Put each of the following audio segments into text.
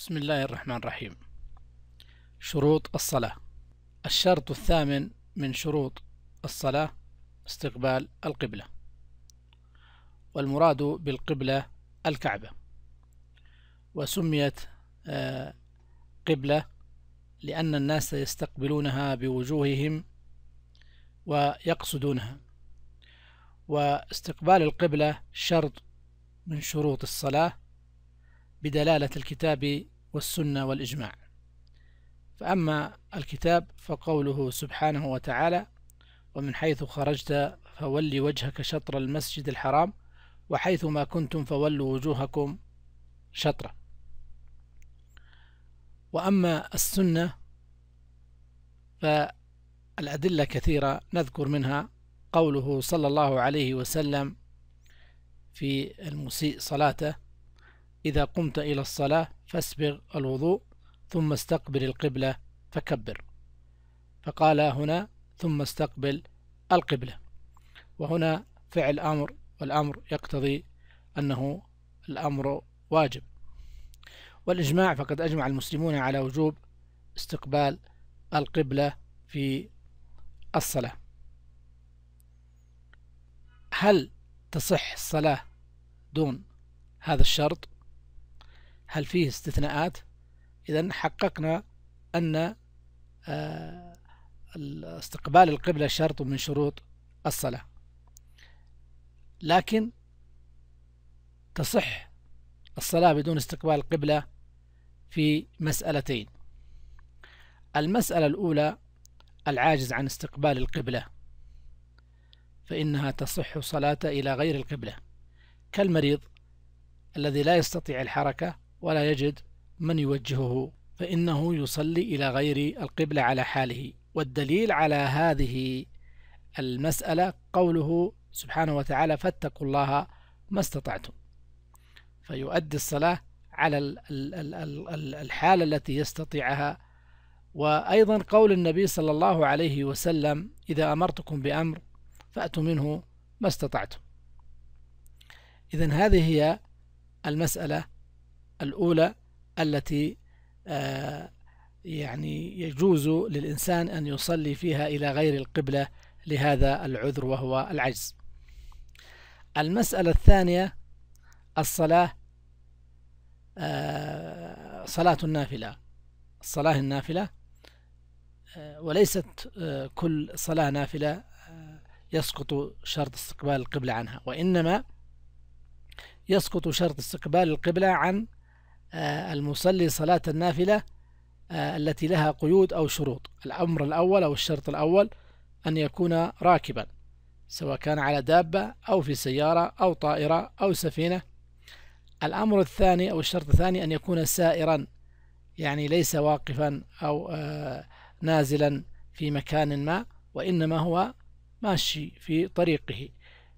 بسم الله الرحمن الرحيم. شروط الصلاة. الشرط الثامن من شروط الصلاة استقبال القبلة. والمراد بالقبلة الكعبة. وسميت آه، قبلة لأن الناس يستقبلونها بوجوههم ويقصدونها. واستقبال القبلة شرط من شروط الصلاة بدلالة الكتاب والسنة والإجماع. فأما الكتاب فقوله سبحانه وتعالى ومن حيث خرجت فولي وجهك شطر المسجد الحرام وحيث ما كنتم فولوا وجوهكم شطرة. وأما السنة فالأدلة كثيرة نذكر منها قوله صلى الله عليه وسلم في المسيء صلاته إذا قمت إلى الصلاة فاسبغ الوضوء ثم استقبل القبلة فكبر. فقال هنا ثم استقبل القبلة. وهنا فعل أمر والأمر يقتضي أنه الأمر واجب. والإجماع فقد أجمع المسلمون على وجوب استقبال القبلة في الصلاة. هل تصح الصلاة دون هذا الشرط؟ هل فيه استثناءات؟ إذا حققنا أن آه، استقبال القبلة شرط من شروط الصلاة. لكن تصح الصلاة بدون استقبال القبلة في مسألتين. المسألة الأولى العاجز عن استقبال القبلة فإنها تصح صلاة إلى غير القبلة. كالمريض الذي لا يستطيع الحركة ولا يجد من يوجهه فإنه يصلي إلى غير القبلة على حاله. والدليل على هذه المسألة قوله سبحانه وتعالى فاتقوا الله ما استطعتم فيؤدي الصلاة على الحالة التي يستطيعها. وأيضا قول النبي صلى الله عليه وسلم إذا أمرتكم بأمر فأتوا منه ما استطعتم إذا هذه هي المسألة الأولى التي آه، يعني يجوز للإنسان أن يصلي فيها إلى غير القبلة لهذا العذر وهو العجز. المسألة الثانية الصلاة آه، صلاة النافلة. الصلاة النافلة آه، وليست كل صلاة نافلة يسقط شرط استقبال القبلة عنها وإنما يسقط شرط استقبال القبلة عن المصلي صلاة النافلة آه، التي لها قيود أو شروط. الأمر الأول أو الشرط الأول أن يكون راكبا سواء كان على دابة أو في سيارة أو طائرة أو سفينة. الأمر الثاني أو الشرط الثاني أن يكون سائرا يعني ليس واقفا أو آه، نازلا في مكان ما وإنما هو ماشي في طريقه.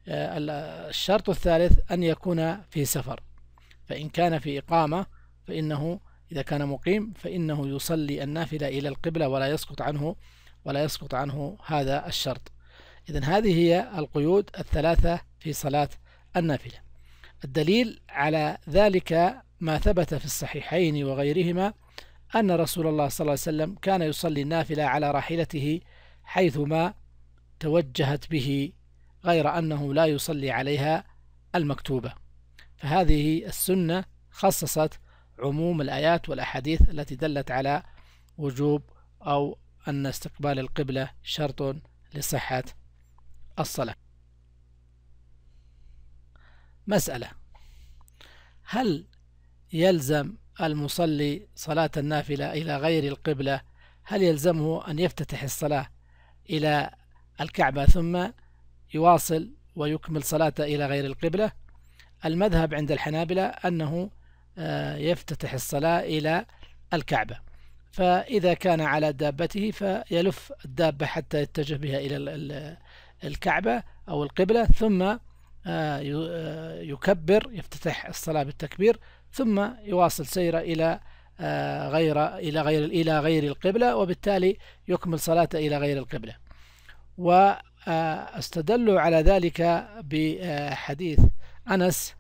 الشرط الثالث أن يكون في سفر. فإن كان في إقامة فإنه إذا كان مقيم فإنه يصلي النافلة إلى القبلة ولا يسقط عنه ولا يسقط عنه هذا الشرط. إذا هذه هي القيود الثلاثة في صلاة النافلة. الدليل على ذلك ما ثبت في الصحيحين وغيرهما أن رسول الله صلى الله عليه وسلم كان يصلي النافلة على راحلته حيثما توجهت به غير أنه لا يصلي عليها المكتوبة. فهذه السنة خصصت عموم الآيات والأحاديث التي دلت على وجوب أو أن استقبال القبلة شرط لصحة الصلاة. مسألة هل يلزم المصلي صلاة النافلة إلى غير القبلة؟ هل يلزمه أن يفتتح الصلاة إلى الكعبة ثم يواصل ويكمل صلاته إلى غير القبلة؟ المذهب عند الحنابلة أنه يفتتح الصلاة إلى الكعبة. فإذا كان على دابته فيلف الدابة حتى يتجه بها إلى الكعبة أو القبلة ثم آه، آه، يكبر يفتتح الصلاة بالتكبير ثم يواصل سيرة إلى غير إلى غير إلى غير القبلة وبالتالي يكمل صلاته إلى غير القبلة. واستدلوا على ذلك بحديث أنس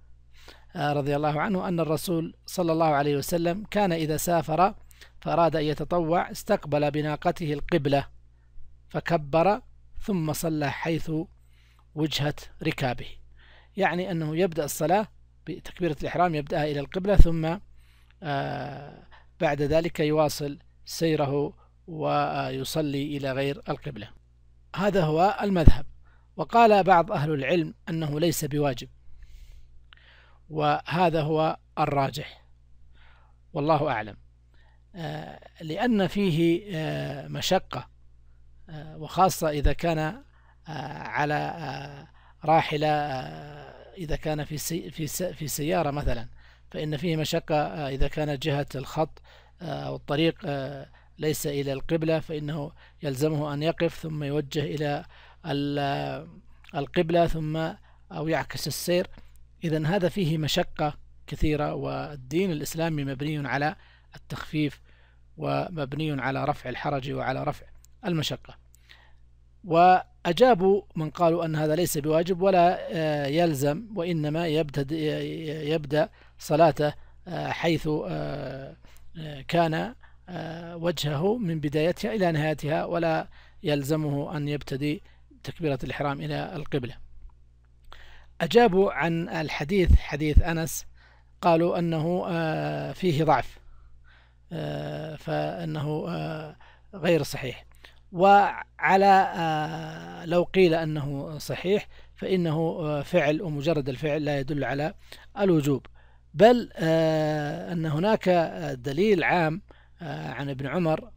رضي الله عنه أن الرسول صلى الله عليه وسلم كان إذا سافر فأراد أن يتطوع استقبل بناقته القبلة فكبر ثم صلى حيث وجهة ركابه. يعني أنه يبدأ الصلاة بتكبيرة الإحرام يبدأها إلى القبلة ثم آه، بعد ذلك يواصل سيره ويصلي إلى غير القبلة. هذا هو المذهب. وقال بعض أهل العلم أنه ليس بواجب. وهذا هو الراجح. والله أعلم. آه، لأن فيه آه، مشقة. وخاصة إذا كان على راحلة إذا كان في في في سيارة مثلا فإن فيه مشقة آه، إذا كانت جهة الخط آه، أو الطريق آه، ليس إلى القبلة فإنه يلزمه أن يقف ثم يوجه إلى القبلة ثم أو يعكس السير. إذا هذا فيه مشقة كثيرة والدين الإسلامي مبني على التخفيف ومبني على رفع الحرج وعلى رفع المشقة. وأجابوا من قالوا أن هذا ليس بواجب ولا آه، يلزم وإنما يبدأ, يبدأ صلاته آه، حيث آه، كان وجهه من بدايتها إلى نهايتها ولا يلزمه أن يبتدي تكبيرة الإحرام إلى القبلة. أجابوا عن الحديث حديث أنس قالوا أنه فيه ضعف فأنه غير صحيح. وعلى آه، لو قيل أنه صحيح فإنه آه، فعل ومجرد الفعل لا يدل على الوجوب. بل آه، أن هناك دليل عام عن ابن عمر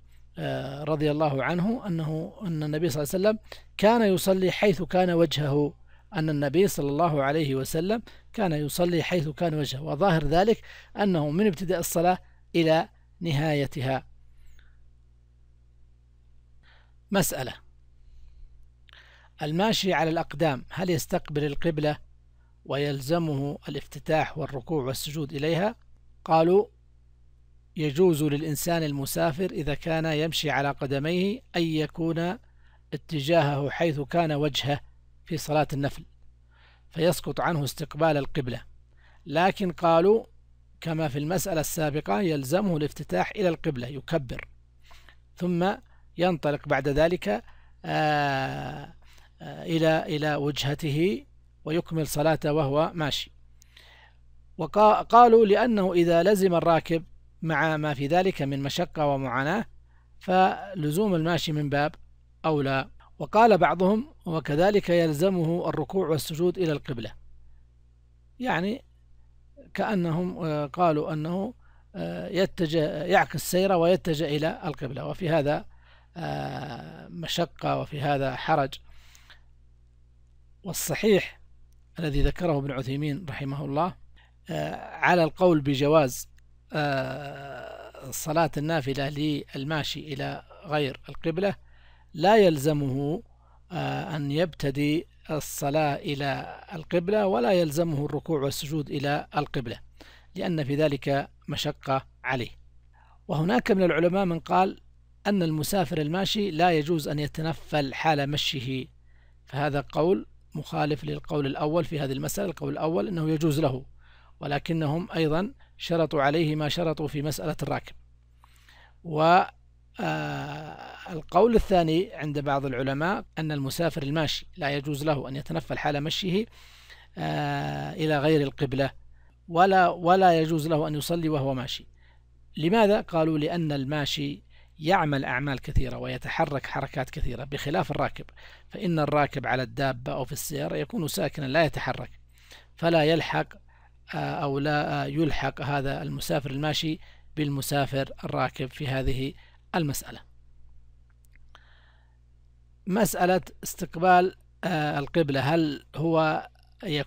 رضي الله عنه أنه أن النبي صلى الله عليه وسلم كان يصلي حيث كان وجهه. أن النبي صلى الله عليه وسلم كان يصلي حيث كان وجهه وظاهر ذلك أنه من ابتداء الصلاة إلى نهايتها. مسألة الماشي على الأقدام هل يستقبل القبلة ويلزمه الافتتاح والركوع والسجود إليها؟ قالوا يجوز للإنسان المسافر إذا كان يمشي على قدميه أن يكون اتجاهه حيث كان وجهه في صلاة النفل فيسقط عنه استقبال القبلة. لكن قالوا كما في المسألة السابقة يلزمه الافتتاح إلى القبلة يكبر. ثم ينطلق بعد ذلك آه، آه، إلى إلى وجهته ويكمل صلاته وهو ماشي. وقالوا لأنه إذا لزم الراكب مع ما في ذلك من مشقة ومعاناة فلزوم الماشي من باب أولى. وقال بعضهم وكذلك يلزمه الركوع والسجود إلى القبلة. يعني كأنهم آه، قالوا أنه يتجه يعكس سيره ويتجه إلى القبلة. وفي هذا آه، مشقة وفي هذا حرج. والصحيح الذي ذكره ابن عثيمين رحمه الله آه، على القول بجواز آه، صلاة النافلة للماشي إلى غير القبلة لا يلزمه أن يبتدي الصلاة إلى القبلة ولا يلزمه الركوع والسجود إلى القبلة لأن في ذلك مشقة عليه. وهناك من العلماء من قال أن المسافر الماشي لا يجوز أن يتنفل حال مشيه فهذا قول مخالف للقول الأول في هذه المسألة. القول الأول أنه يجوز له ولكنهم أيضا شرطوا عليه ما شرطوا في مسألة الراكب. آه، الثاني عند بعض العلماء أن المسافر الماشي لا يجوز له أن يتنفل حال مشيه آه، إلى غير القبلة ولا ولا يجوز له أن يصلي وهو ماشي لماذا؟ قالوا لأن الماشي يعمل أعمال كثيرة ويتحرك حركات كثيرة بخلاف الراكب فإن الراكب على الدابة أو في السيارة يكون ساكنا لا يتحرك فلا يلحق آه، أو لا يلحق هذا المسافر الماشي بالمسافر الراكب في هذه المسألة. مسألة استقبال آه، القبلة هل هو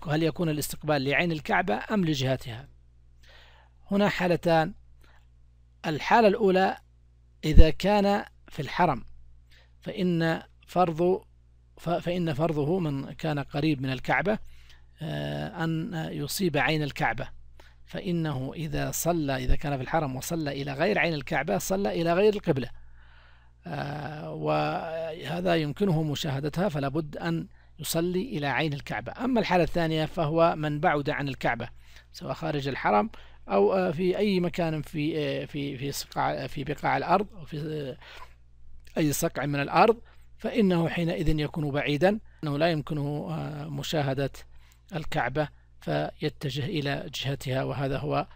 هل يكون الاستقبال لعين الكعبة أم لجهتها؟ هنا حالتان. الحالة الأولى إذا كان في الحرم فإن فرض فإن فرضه من كان قريب من الكعبة آه، أن يصيب عين الكعبة. فإنه إذا صلى إذا كان في الحرم وصلى إلى غير عين الكعبة صلى إلى غير القبلة. آه، وهذا يمكنه مشاهدتها فلا بد أن يصلي إلى عين الكعبة. أما الحالة الثانية فهو من بعد عن الكعبة سواء خارج الحرم أو آه، في أي مكان في آه، في في صقاع في بقاع الأرض أو في أي صقع من الأرض فإنه حينئذ يكون بعيدا. أنه لا يمكنه مشاهدة الكعبة. فيتجه إلى جهتها وهذا هو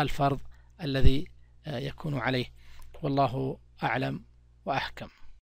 الفرض الذي آه، يكون عليه. والله أعلم وأحكم.